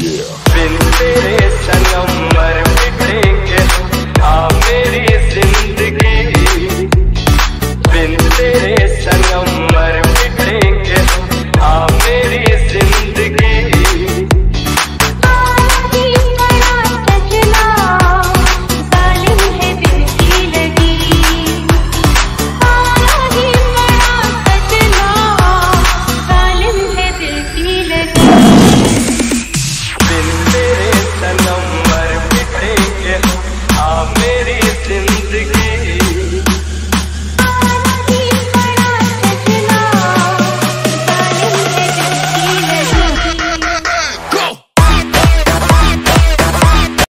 बिन तेरे सनम मेरी ज़िंदगी। बिन तेरे सनम मर मेरी